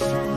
Bye.